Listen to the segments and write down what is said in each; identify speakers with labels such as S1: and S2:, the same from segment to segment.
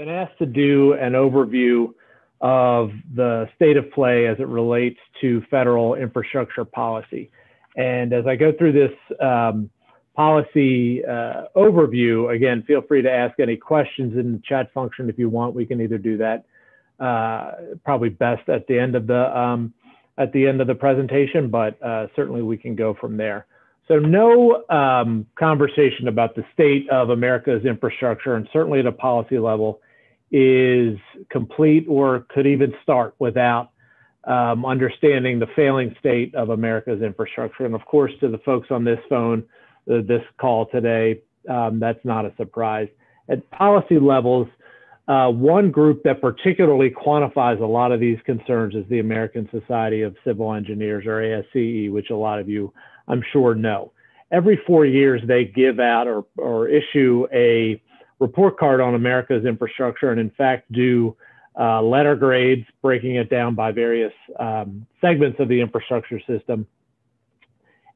S1: been asked to do an overview of the state of play as it relates to federal infrastructure policy. And as I go through this um, policy uh, overview, again, feel free to ask any questions in the chat function if you want. We can either do that uh, probably best at the end of the um, at the end of the presentation, but uh, certainly we can go from there. So no um, conversation about the state of America's infrastructure, and certainly at a policy level, is complete or could even start without um, understanding the failing state of America's infrastructure. And of course, to the folks on this phone, uh, this call today, um, that's not a surprise. At policy levels, uh, one group that particularly quantifies a lot of these concerns is the American Society of Civil Engineers, or ASCE, which a lot of you I'm sure know. Every four years, they give out or, or issue a report card on America's infrastructure and, in fact, do uh, letter grades, breaking it down by various um, segments of the infrastructure system.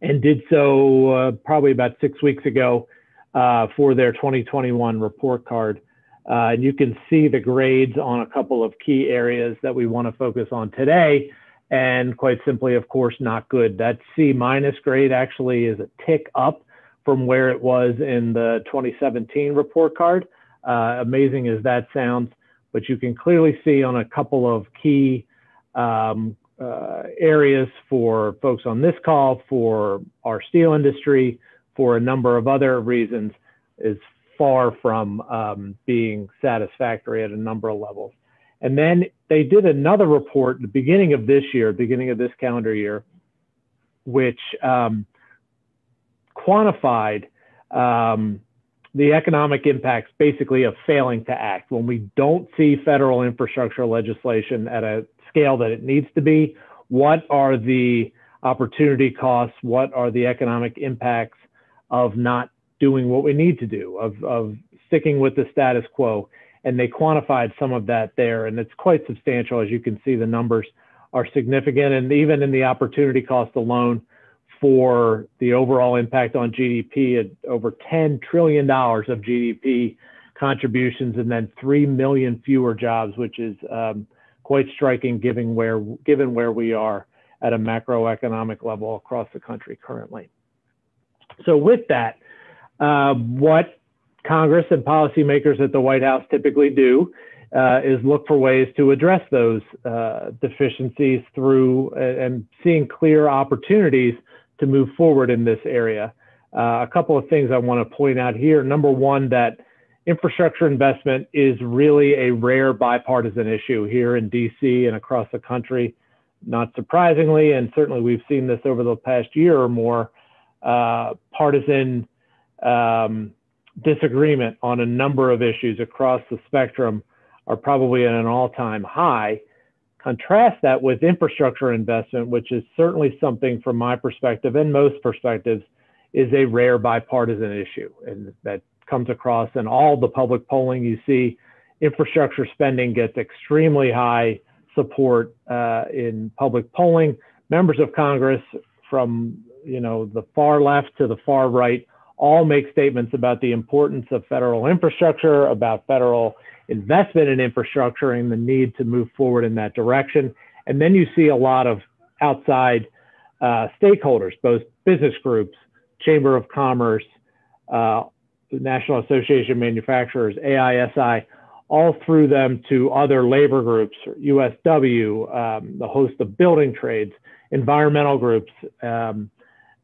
S1: And did so uh, probably about six weeks ago uh, for their 2021 report card. Uh, and you can see the grades on a couple of key areas that we want to focus on today and quite simply, of course, not good. That C minus grade actually is a tick up from where it was in the 2017 report card. Uh, amazing as that sounds, but you can clearly see on a couple of key um, uh, areas for folks on this call, for our steel industry, for a number of other reasons, is far from um, being satisfactory at a number of levels. And then they did another report the beginning of this year, beginning of this calendar year, which um, quantified um, the economic impacts basically of failing to act. When we don't see federal infrastructure legislation at a scale that it needs to be, what are the opportunity costs? What are the economic impacts of not doing what we need to do, of, of sticking with the status quo? and they quantified some of that there, and it's quite substantial. As you can see, the numbers are significant, and even in the opportunity cost alone for the overall impact on GDP at over $10 trillion of GDP contributions, and then 3 million fewer jobs, which is um, quite striking given where, given where we are at a macroeconomic level across the country currently. So with that, uh, what Congress and policymakers at the White House typically do uh, is look for ways to address those uh, deficiencies through and seeing clear opportunities to move forward in this area. Uh, a couple of things I want to point out here. Number one, that infrastructure investment is really a rare bipartisan issue here in DC and across the country. Not surprisingly, and certainly we've seen this over the past year or more, uh, partisan um, disagreement on a number of issues across the spectrum are probably at an all-time high. Contrast that with infrastructure investment, which is certainly something from my perspective and most perspectives is a rare bipartisan issue. And that comes across in all the public polling you see. Infrastructure spending gets extremely high support uh, in public polling. Members of Congress from you know the far left to the far right all make statements about the importance of federal infrastructure, about federal investment in infrastructure, and the need to move forward in that direction. And then you see a lot of outside uh, stakeholders, both business groups, Chamber of Commerce, uh, National Association of Manufacturers, AISI, all through them to other labor groups, USW, um, the host of building trades, environmental groups um,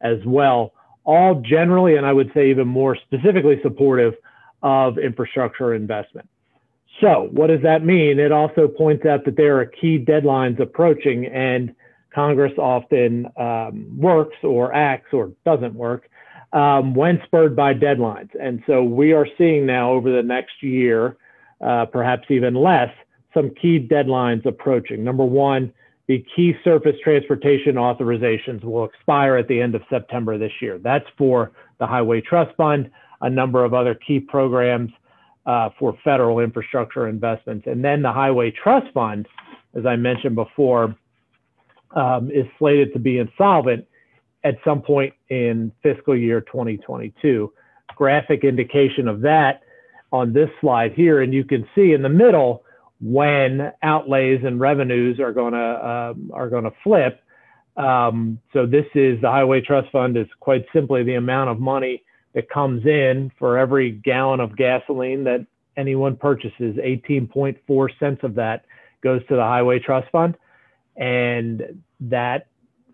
S1: as well all generally, and I would say even more specifically supportive of infrastructure investment. So what does that mean? It also points out that there are key deadlines approaching and Congress often um, works or acts or doesn't work um, when spurred by deadlines. And so we are seeing now over the next year, uh, perhaps even less, some key deadlines approaching. Number one, the key surface transportation authorizations will expire at the end of September this year. That's for the Highway Trust Fund, a number of other key programs uh, for federal infrastructure investments. And then the Highway Trust Fund, as I mentioned before, um, is slated to be insolvent at some point in fiscal year 2022. Graphic indication of that on this slide here. And you can see in the middle when outlays and revenues are going to um, are going to flip. Um, so this is the Highway Trust Fund is quite simply the amount of money that comes in for every gallon of gasoline that anyone purchases. 18.4 cents of that goes to the Highway Trust Fund, and that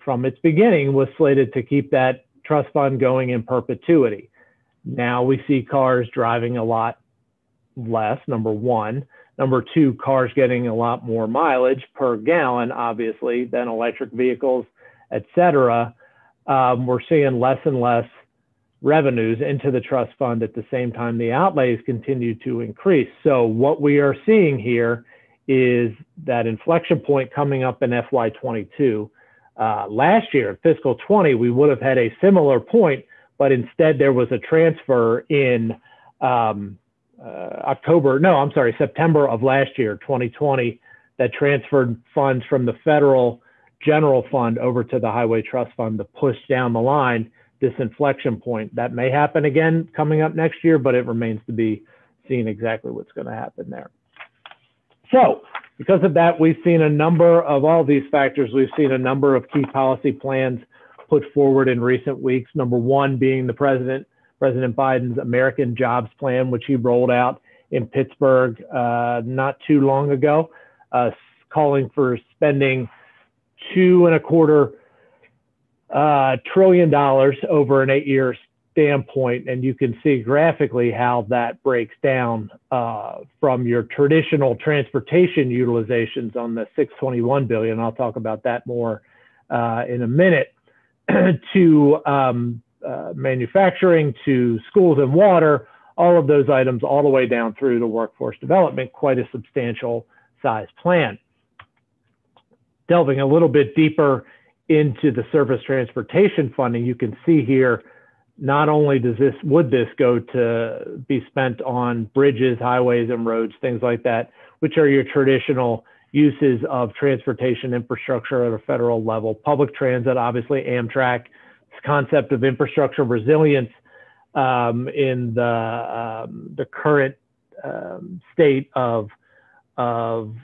S1: from its beginning was slated to keep that trust fund going in perpetuity. Now we see cars driving a lot less, number one. Number two, cars getting a lot more mileage per gallon, obviously, than electric vehicles, et cetera. Um, we're seeing less and less revenues into the trust fund at the same time the outlays continue to increase. So what we are seeing here is that inflection point coming up in FY22. Uh, last year, fiscal 20, we would have had a similar point, but instead there was a transfer in um, uh, October, no, I'm sorry, September of last year, 2020, that transferred funds from the federal general fund over to the highway trust fund to push down the line this inflection point. That may happen again coming up next year, but it remains to be seen exactly what's going to happen there. So, because of that, we've seen a number of all these factors. We've seen a number of key policy plans put forward in recent weeks. Number one being the president, President Biden's American Jobs Plan, which he rolled out in Pittsburgh uh, not too long ago, uh, calling for spending two and a quarter uh, trillion dollars over an eight-year standpoint, and you can see graphically how that breaks down uh, from your traditional transportation utilizations on the 621 billion. I'll talk about that more uh, in a minute. to um, uh, manufacturing, to schools and water, all of those items, all the way down through to workforce development. Quite a substantial size plan. Delving a little bit deeper into the surface transportation funding, you can see here not only does this would this go to be spent on bridges, highways, and roads, things like that, which are your traditional uses of transportation infrastructure at a federal level. Public transit, obviously Amtrak, this concept of infrastructure resilience um, in the um, the current um, state of of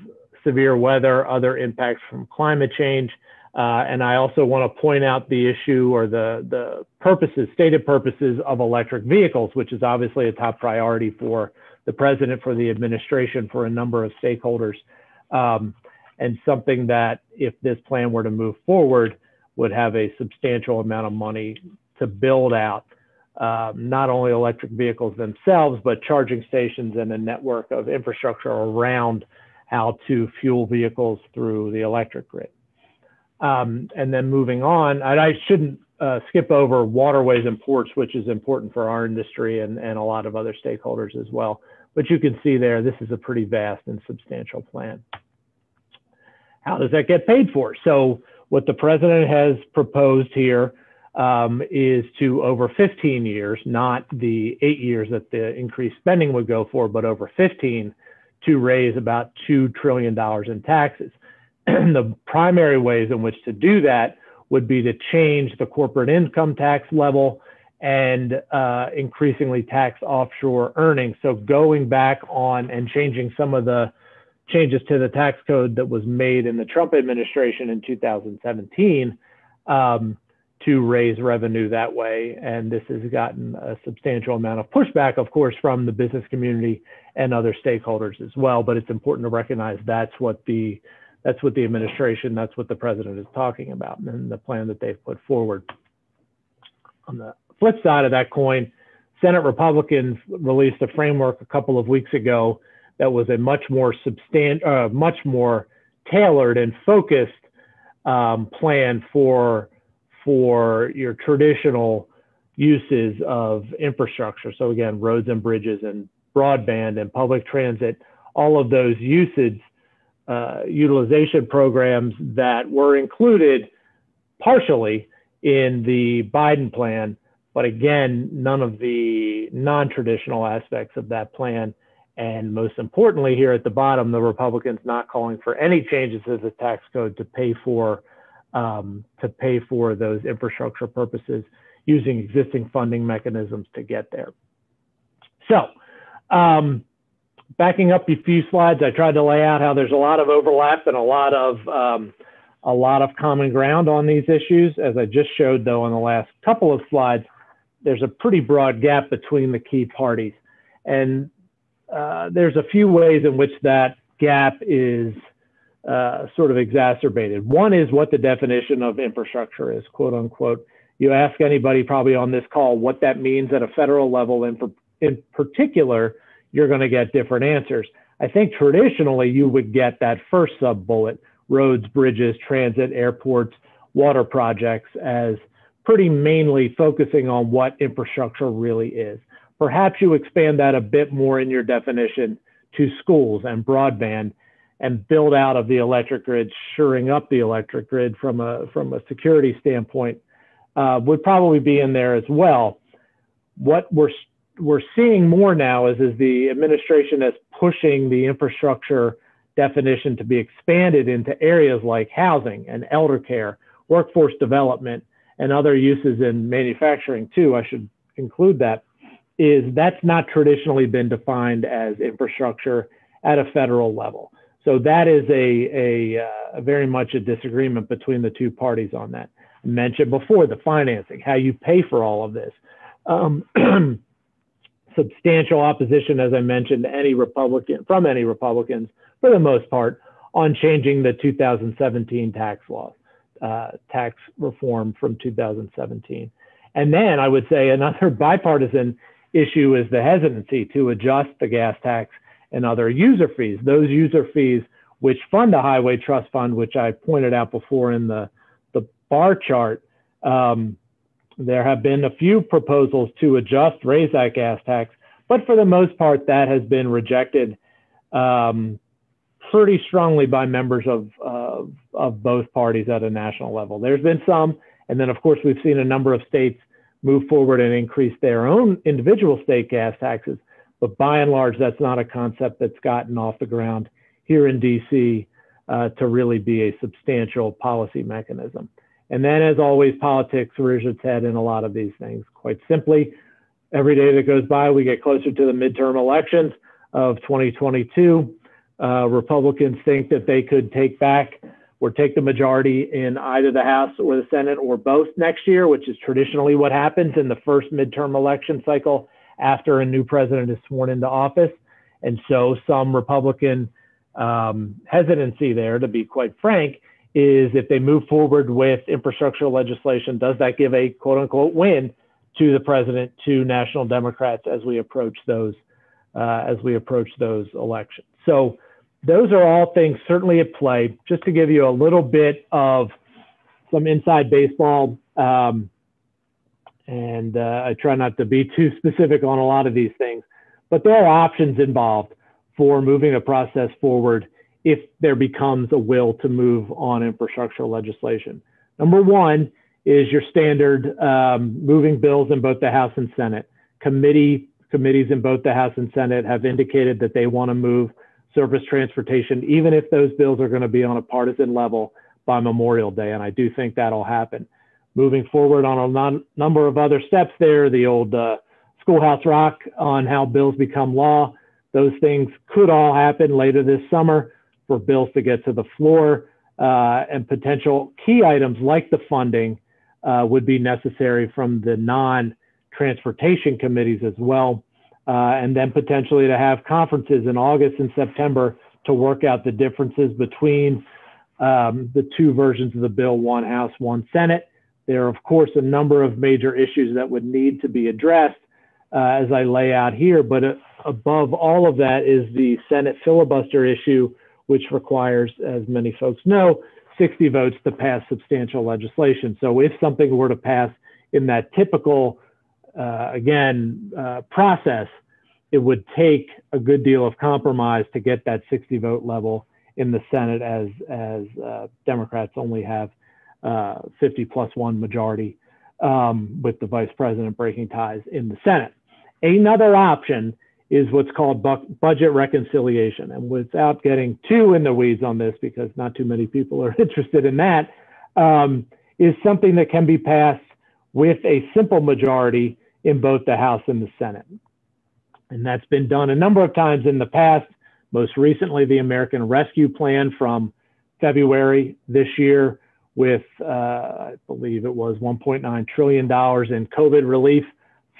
S1: severe weather, other impacts from climate change. Uh, and I also want to point out the issue or the, the purposes, stated purposes of electric vehicles, which is obviously a top priority for the president, for the administration, for a number of stakeholders, um, and something that if this plan were to move forward, would have a substantial amount of money to build out um, not only electric vehicles themselves, but charging stations and a network of infrastructure around how to fuel vehicles through the electric grid. Um, and then moving on, I shouldn't uh, skip over waterways and ports, which is important for our industry and, and a lot of other stakeholders as well. But you can see there, this is a pretty vast and substantial plan. How does that get paid for? So what the president has proposed here um, is to over 15 years, not the eight years that the increased spending would go for, but over 15 to raise about $2 trillion in taxes. the primary ways in which to do that would be to change the corporate income tax level and uh, increasingly tax offshore earnings. So going back on and changing some of the changes to the tax code that was made in the Trump administration in 2017 um, to raise revenue that way. And this has gotten a substantial amount of pushback, of course, from the business community and other stakeholders as well. But it's important to recognize that's what the that's what the administration, that's what the president is talking about and the plan that they've put forward. On the flip side of that coin, Senate Republicans released a framework a couple of weeks ago that was a much more substantial, uh, much more tailored and focused um, plan for for your traditional uses of infrastructure. So again, roads and bridges and broadband and public transit, all of those uses uh, utilization programs that were included partially in the Biden plan, but again, none of the non traditional aspects of that plan. And most importantly, here at the bottom, the Republicans not calling for any changes to the tax code to pay for um, to pay for those infrastructure purposes using existing funding mechanisms to get there. So um, backing up a few slides, I tried to lay out how there's a lot of overlap and a lot of um, a lot of common ground on these issues. As I just showed, though, on the last couple of slides, there's a pretty broad gap between the key parties, and uh, there's a few ways in which that gap is uh, sort of exacerbated. One is what the definition of infrastructure is, quote unquote. You ask anybody probably on this call what that means at a federal level, in, in particular, you're going to get different answers. I think traditionally you would get that first sub bullet roads, bridges, transit, airports, water projects as pretty mainly focusing on what infrastructure really is. Perhaps you expand that a bit more in your definition to schools and broadband and build out of the electric grid, shoring up the electric grid from a from a security standpoint uh, would probably be in there as well. What we're we're seeing more now is, is the administration is pushing the infrastructure definition to be expanded into areas like housing and elder care, workforce development, and other uses in manufacturing too. I should include that. Is that's not traditionally been defined as infrastructure at a federal level. So that is a, a, uh, very much a disagreement between the two parties on that. I mentioned before the financing, how you pay for all of this. Um, substantial opposition, as I mentioned, any Republican from any Republicans for the most part on changing the 2017 tax law, uh, tax reform from 2017. And then I would say another bipartisan issue is the hesitancy to adjust the gas tax and other user fees. Those user fees, which fund the Highway Trust Fund, which I pointed out before in the, the bar chart, um, there have been a few proposals to adjust, raise that gas tax, but for the most part, that has been rejected um, pretty strongly by members of, of both parties at a national level. There's been some, and then of course we've seen a number of states move forward and increase their own individual state gas taxes. But by and large, that's not a concept that's gotten off the ground here in DC uh, to really be a substantial policy mechanism. And then, as always, politics rears its head in a lot of these things. Quite simply, every day that goes by, we get closer to the midterm elections of 2022. Uh, Republicans think that they could take back or take the majority in either the House or the Senate or both next year, which is traditionally what happens in the first midterm election cycle after a new president is sworn into office. And so some Republican um, hesitancy there, to be quite frank, is if they move forward with infrastructure legislation, does that give a quote unquote win to the president, to national Democrats as we approach those uh, as we approach those elections? So those are all things certainly at play. Just to give you a little bit of some inside baseball, um, and uh, I try not to be too specific on a lot of these things, but there are options involved for moving a process forward if there becomes a will to move on infrastructure legislation. Number one is your standard um, moving bills in both the House and Senate. Committee committees in both the House and Senate have indicated that they want to move surface transportation, even if those bills are going to be on a partisan level by Memorial Day. And I do think that'll happen. Moving forward on a non- number of other steps there, the old uh, schoolhouse rock on how bills become law. Those things could all happen later this summer for bills to get to the floor. Uh, and potential key items like the funding uh, would be necessary from the non transportation committees as well uh, and then potentially to have conferences in August and September to work out the differences between um, the two versions of the bill, one House, one Senate. There are, of course, a number of major issues that would need to be addressed uh, as I lay out here. But uh, above all of that is the Senate filibuster issue, which requires, as many folks know, 60 votes to pass substantial legislation. So if something were to pass in that typical uh, again, uh, process, it would take a good deal of compromise to get that 60 vote level in the Senate as, as uh, Democrats only have uh, 50 plus one majority um, with the vice president breaking ties in the Senate. Another option is what's called bu budget reconciliation. And without getting too in the weeds on this, because not too many people are interested in that, um, is something that can be passed with a simple majority in both the House and the Senate. And that's been done a number of times in the past. Most recently, the American Rescue Plan from February this year, with uh, I believe it was 1.9 trillion dollars in COVID relief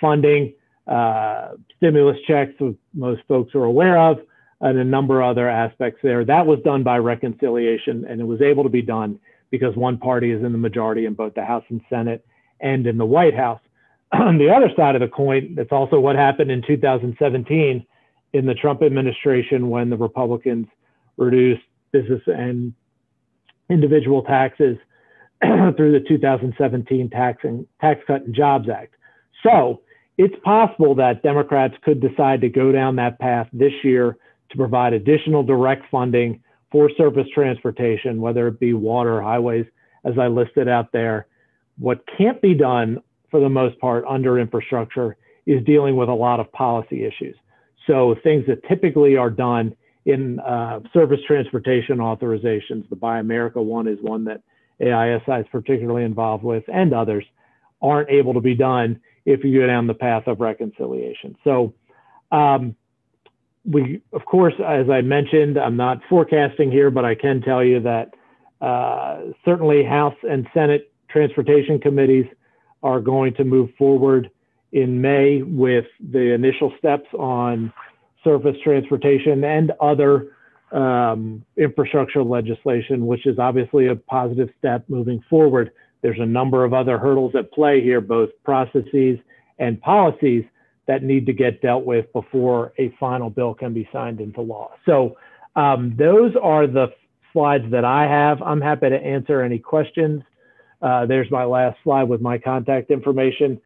S1: funding, uh, stimulus checks, most folks are aware of, and a number of other aspects there. That was done by reconciliation, and it was able to be done because one party is in the majority in both the House and Senate and in the White House. On the other side of the coin, that's also what happened in 2017 in the Trump administration when the Republicans reduced business and individual taxes through the 2017 Tax, and, Tax Cut and Jobs Act. So it's possible that Democrats could decide to go down that path this year to provide additional direct funding for surface transportation, whether it be water, highways, as I listed out there. What can't be done for the most part under infrastructure is dealing with a lot of policy issues. So things that typically are done in uh, surface transportation authorizations, the Buy America one is one that AISI is particularly involved with, and others aren't able to be done if you go down the path of reconciliation. So um, we, of course, as I mentioned, I'm not forecasting here, but I can tell you that uh, certainly House and Senate transportation committees are going to move forward in May with the initial steps on surface transportation and other um, infrastructure legislation, which is obviously a positive step moving forward. There's a number of other hurdles at play here, both processes and policies that need to get dealt with before a final bill can be signed into law. So um, those are the slides that I have. I'm happy to answer any questions. Uh, there's my last slide with my contact information.